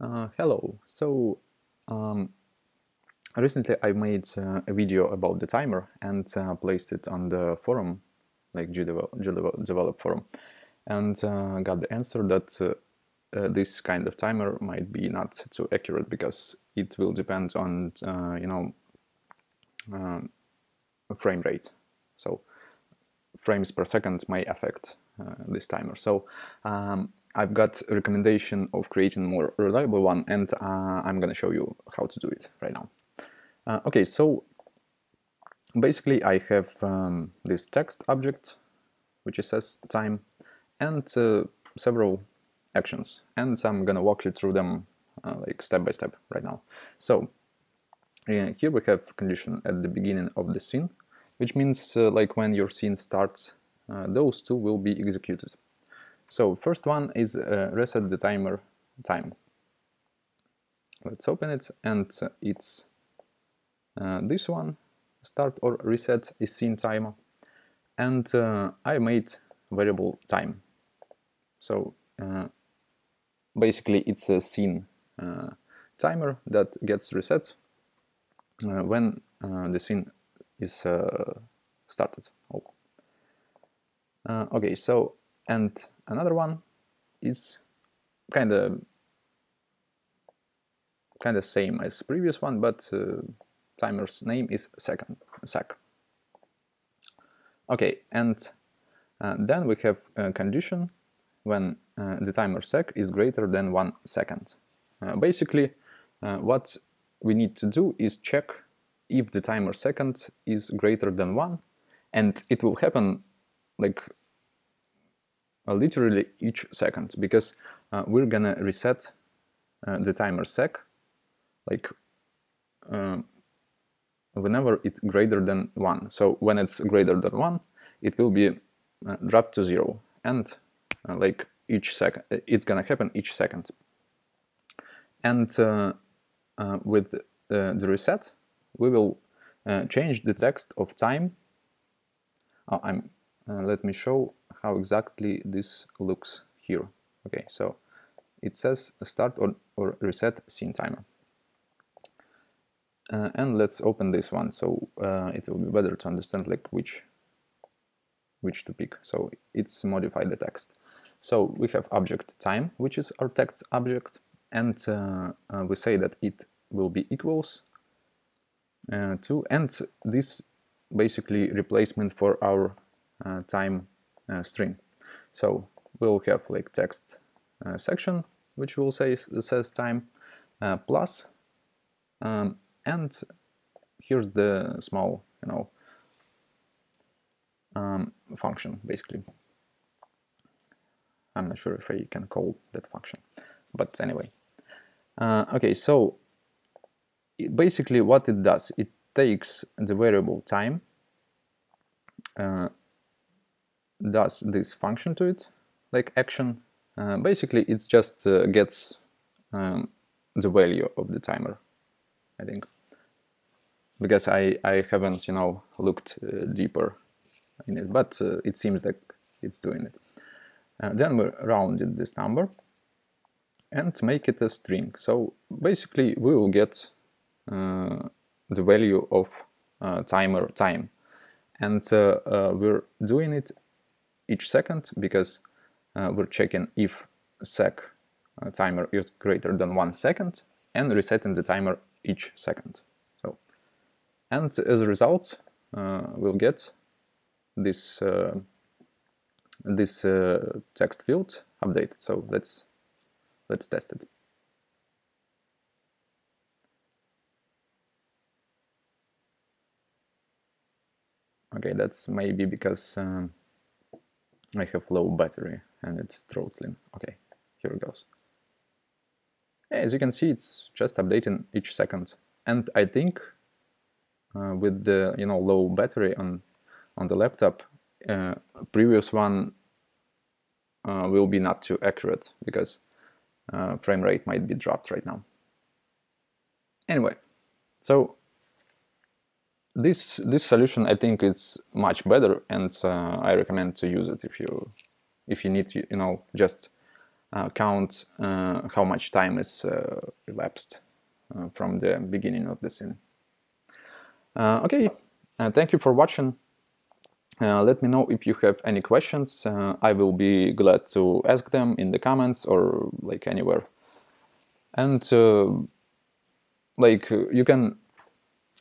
Uh, hello. So um, recently I made uh, a video about the timer and uh, placed it on the forum, like GDevelop, Develop forum, and uh, got the answer that uh, uh, this kind of timer might be not too accurate because it will depend on you know um, frame rate. So frames per second may affect this timer. So um, I've got a recommendation of creating more reliable one and uh, I'm gonna show you how to do it right now. Uh, okay, so basically I have um, this text object which says time and uh, several actions and I'm gonna walk you through them uh, like step by step right now. So here we have condition at the beginning of the scene which means uh, like when your scene starts uh, those two will be executed. So first one is uh, reset the timer time. Let's open it and uh, it's uh, this one, start or reset is scene timer. And uh, I made variable time. So uh, basically it's a scene uh, timer that gets reset when the scene is started. Oh. okay, so and another one is kind of kind of same as previous one, but uh, timer's name is second sec. Okay, and uh, then we have a condition when uh, the timer sec is greater than one second. Uh, basically, uh, what we need to do is check if the timer second is greater than one, and it will happen like literally each second because uh, we're gonna reset uh, the timer sec like whenever it's greater than 1. So when it's greater than 1, it will be uh, dropped to 0 and uh, like each second, it's gonna happen each second. And uh, with the reset, we will change the text of time. Oh, I'm, let me show how exactly this looks here. Okay, so it says start or, or reset scene timer. Uh, and let's open this one so uh, it will be better to understand like which which to pick. So it's modify the text. So we have object time, which is our text object, and uh, uh we say that it will be equals uh, to, and this basically replacement for our uh, time string. So we'll have like text uh, section, which will say says time uh, plus, um, and here's the small, you know, um, function basically. I'm not sure if I can call that function, but anyway. Uh, okay, so basically what it does, it takes the variable time uh, does this function to it, like action. Uh, basically, it just uh, gets um, the value of the timer, I think. Because I, I haven't, you know, looked uh, deeper in it, but uh, it seems like it's doing it. Uh, then we rounded this number and make it a string. So basically, we will get uh, the value of timer time. And we're doing it each second because uh, we're checking if sec uh, timer is greater than one second and resetting the timer each second. So, and as a result, uh, we'll get this uh, this uh, text field updated. So let's let's test it. Okay, that's maybe because um, I have low battery and it's throttling. Okay, here it goes. As you can see, it's just updating each second. And I think uh, with the you know low battery on on the laptop, uh, previous one uh, will be not too accurate because uh, frame rate might be dropped right now. Anyway, so this this solution I think it's much better and uh, I recommend to use it if you if you need to, you know just count how much time is elapsed from the beginning of the scene. okay, thank you for watching. Uh, let me know if you have any questions. Uh, I will be glad to ask them in the comments or like anywhere. And uh, like you can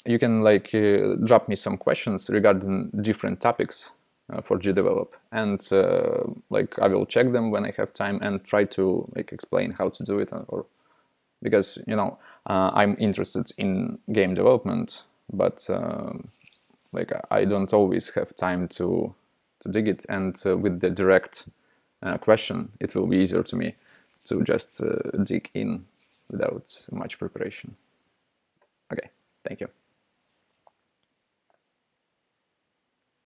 you can like uh, drop me some questions regarding different topics uh, for GDevelop, and uh, like I will check them when I have time and try to like explain how to do it or because you know I'm interested in game development, but like I don't always have time to to dig it and uh, with the direct uh, question it will be easier to me to just uh, dig in without much preparation. Okay, thank you.